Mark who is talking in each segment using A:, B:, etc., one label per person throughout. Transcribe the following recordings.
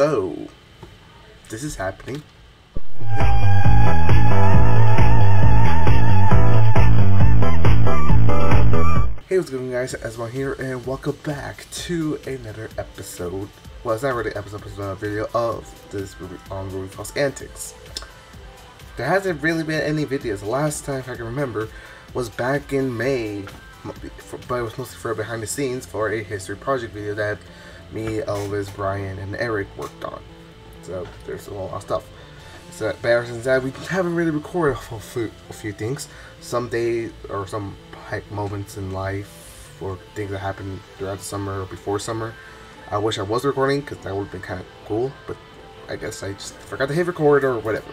A: So, this is happening. Hey, what's going on guys? Esmon here, and welcome back to another episode. Well, it's not really an episode, it's another video of this movie on Ruby Falls Antics. There hasn't really been any videos. The last time, if I can remember, was back in May, but it was mostly for behind the scenes for a history project video that me, Elvis, Brian, and Eric worked on. So there's a lot of stuff. So better since that, we haven't really recorded a few, a few things. Some days or some moments in life or things that happened throughout the summer or before summer. I wish I was recording because that would have been kind of cool, but I guess I just forgot to hit record or whatever.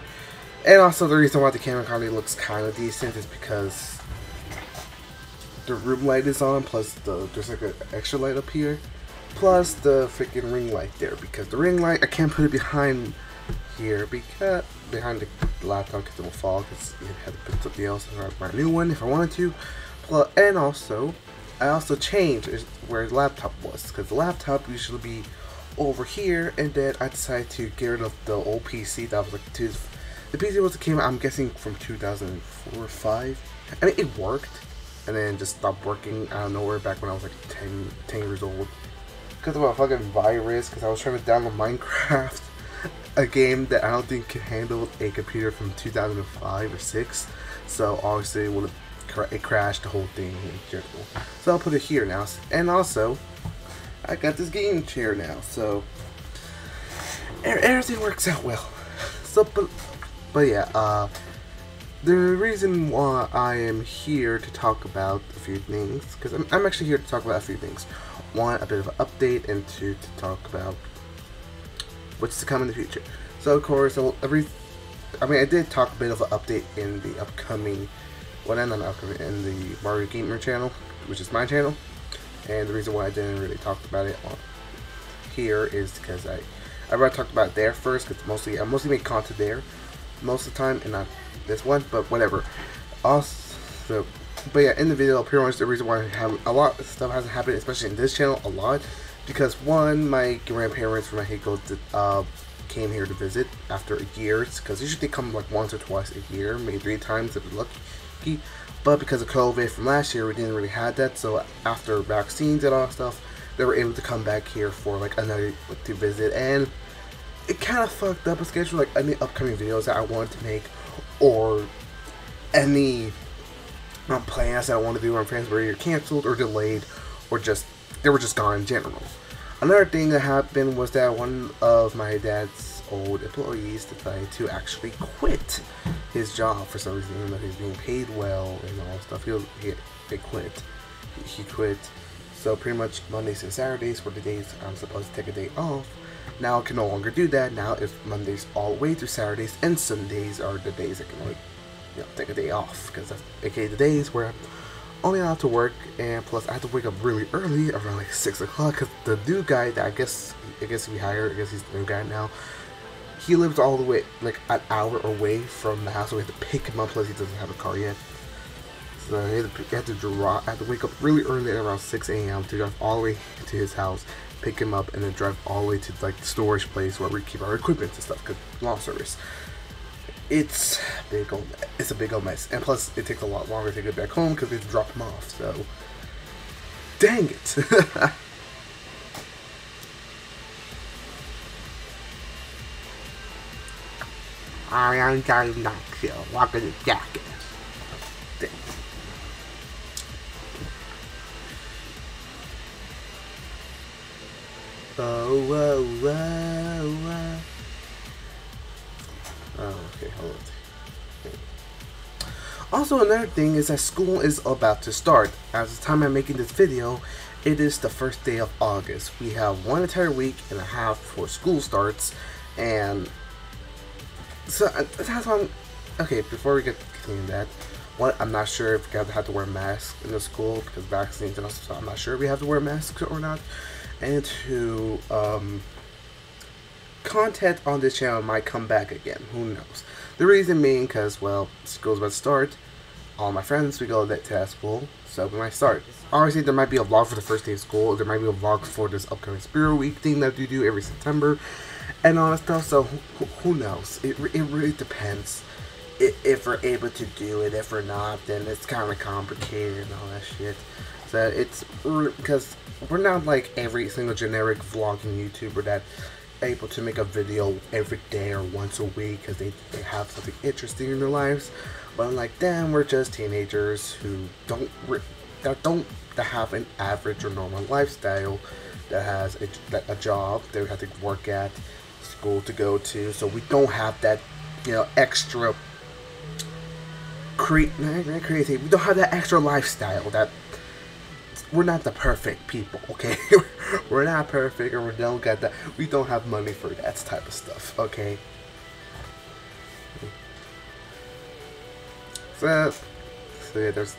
A: And also the reason why the camera quality looks kind of decent is because the room light is on, plus the there's like an extra light up here, plus the freaking ring light there. Because the ring light I can't put it behind here because behind the laptop because it will fall because you had to put something else and my new one if I wanted to. Plus, and also, I also changed where the laptop was because the laptop usually be over here, and then I decided to get rid of the old PC that was like two. The PC was came I'm guessing from 2004 or 5. I mean, it worked, and then just stopped working out of nowhere back when I was like 10, 10 years old. Because of a fucking virus, because I was trying to download Minecraft a game that I don't think can handle a computer from 2005 or 6. So obviously it it crashed the whole thing in general. So I'll put it here now. And also, I got this game chair now. So everything works out well. So, but, but yeah, uh, the reason why I am here to talk about a few things, because I'm, I'm actually here to talk about a few things. One, a bit of an update, and two, to talk about what's to come in the future. So of course, every, I mean, I did talk a bit of an update in the upcoming, well, not upcoming, in the Mario Gamer channel, which is my channel, and the reason why I didn't really talk about it on here is because I, I already talked about there first, because mostly, I mostly make content there, most of the time, and not this one, but whatever. Also, but yeah, in the video, pretty much the reason why I have a lot of stuff hasn't happened, especially in this channel, a lot, because one, my grandparents from Mexico uh, came here to visit after years, because usually they come like once or twice a year, maybe three times if we're lucky. But because of COVID from last year, we didn't really have that. So after vaccines and all that stuff, they were able to come back here for like another to visit, and it kind of fucked up a schedule, like any upcoming videos that I wanted to make, or any um, plans that I wanted to do on plans were either canceled or delayed, or just they were just gone in general. Another thing that happened was that one of my dad's old employees decided to actually quit his job for some reason, even though he's being paid well and all stuff. He, he, he quit. He, he quit. So pretty much Mondays and Saturdays were the days I'm supposed to take a day off. Now I can no longer do that. Now it's Mondays all the way through Saturdays and Sundays are the days I can like, you know, take a day off because that's aka the days where I'm only allowed to work, and plus I have to wake up really early, around like six o'clock, because the new guy that I guess I guess we hired, I guess he's the new guy now. He lives all the way like an hour away from the house, so we have to pick him up. Plus, he doesn't have a car yet, so he had to, had to draw. I had to wake up really early at around six a.m. to drive all the way to his house, pick him up, and then drive all the way to like the storage place where we keep our equipment and stuff. Cause long service it's big old it's a big old mess. And plus it takes a lot longer to get back home because we have to drop them off so. Dang it. I am going not here walk in the jacket Oh, whoa, whoa, whoa. Oh, okay, hold on. Also, another thing is that school is about to start. As the time I'm making this video, it is the first day of August. We have one entire week and a half before school starts, and so uh, that's why okay. Before we get continue that, one, I'm not sure if we have to wear masks in the school because vaccines and also, so I'm not sure if we have to wear masks or not. And two, um, content on this channel might come back again. Who knows? The reason being because, well, school's about to start. All my friends, we go to that school, so we might start. Obviously, there might be a vlog for the first day of school. There might be a vlog for this upcoming Spirit Week thing that we do every September. and all that stuff. So who, who knows? It it really depends. If, we're able to do it, if we're not, then it's kind of complicated and all that shit. So it's because we're not like every single generic vlogging YouTuber that able to make a video every day or once a week because they, they have something interesting in their lives. But I'm like, damn, we're just teenagers who don't that don't that have an average or normal lifestyle that has a, a job they have to work at, school to go to. So we don't have that, you know, extra cre- crazy. We don't have that extra lifestyle that we're not the perfect people, okay? we're not perfect or we don't get that. We don't have money for that type of stuff, okay? So, so yeah, there's,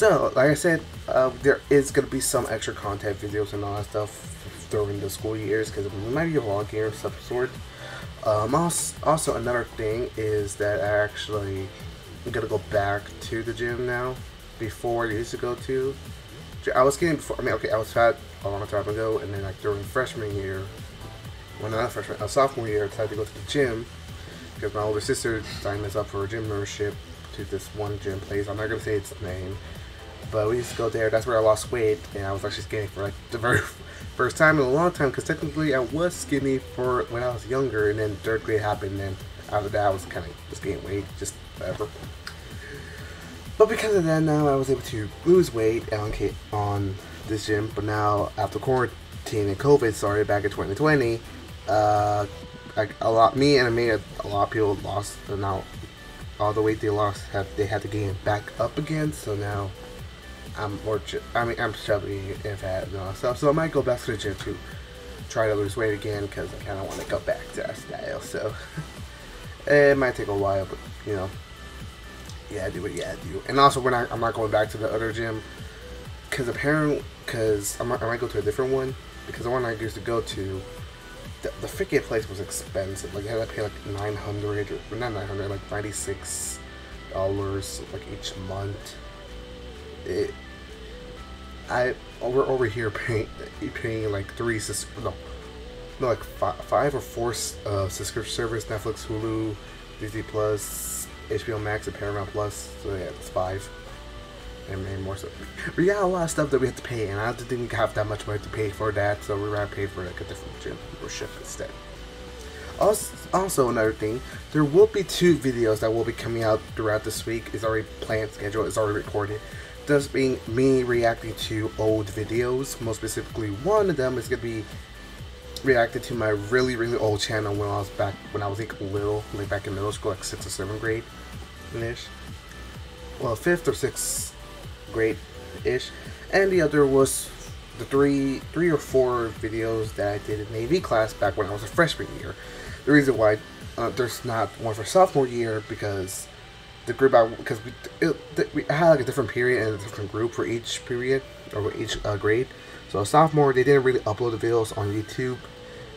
A: So, like I said, uh, there is going to be some extra content videos and all that stuff during the school years because we might be a vlogging or some sort. Um, also, also, another thing is that I actually am going to go back to the gym now before I used to go to. I was getting before, I mean, okay, I was fat a long time ago, and then like during freshman year, when well, not freshman, uh, sophomore year, I decided to go to the gym because my older sister signed us up for a gym membership to this one gym place. I'm not gonna say its name, but we used to go there. That's where I lost weight, and I was actually skinny for like the very first time in a long time. Because technically, I was skinny for when I was younger, and then third grade happened, and after that, I was kind of just gaining weight, just whatever. But because of that, now I was able to lose weight on on this gym. But now after quarantine and COVID started back in 2020, uh, like a lot, me and I made a, a lot of people lost and now all the weight they lost have they had to gain back up again. So now I'm more. I mean, I'm chubby and fat and all stuff. So I might go back to the gym to try to lose weight again because I kind of want to go back to that style. So it might take a while, but you know, yeah, do what you gotta do. And also, we're not. I'm not going back to the other gym because apparently, because I might, I might go to a different one because the one I used to go to the, the Fitgate place was expensive. Like, I had to pay like 900 or not 900, like 96 dollars like each month. It, I over over here paying paying like three no, no like five, five or four uh, subscription service Netflix, Hulu, Disney Plus, HBO Max, and Paramount Plus. So yeah, it's five and, and more stuff. We got a lot of stuff that we have to pay, and I we have that much money to pay for that, so we're gonna pay for like a different gym membership instead. Also, also, another thing, there will be two videos that will be coming out throughout this week. It's already planned, scheduled, it's already recorded. This being me reacting to old videos. Most specifically, one of them is gonna be reacting to my really, really old channel when I was back when I was like little, like back in middle school, like sixth or seventh grade, ish. Well, fifth or sixth grade, ish. and the other was the three, three or four videos that I did in AV class back when I was a freshman year. The reason why uh, there's not one for sophomore year because the group I because we it, we had like a different period and a different group for each period or each uh, grade. So sophomore they didn't really upload the videos on YouTube.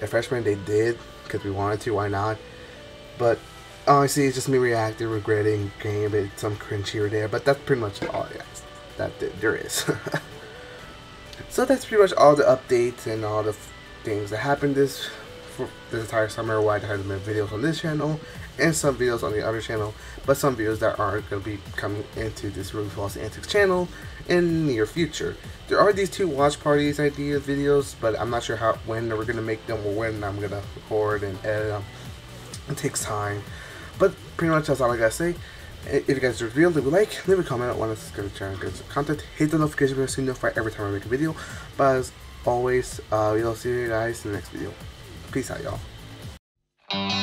A: A freshman they did because we wanted to. Why not? But honestly, it's just me reacting, regretting, getting a bit some cringe here or there. But that's pretty much all. Yeah, that there is. so that's pretty much all the updates and all the things that happened this for this entire summer where I had to make videos on this channel and some videos on the other channel, but some videos that are going to be coming into this Ruby Falls Antics channel in near future. There are these two watch parties idea videos, but I'm not sure how when we're going to make them or when I'm going to record and edit them. It takes time. But pretty much that's all I gotta say. If you guys leave a like, leave a comment, want to subscribe to the channel, get some content, hit the notification bell so you know every time I make a video. But as always, uh, we'll see you guys in the next video. Peace out, y'all.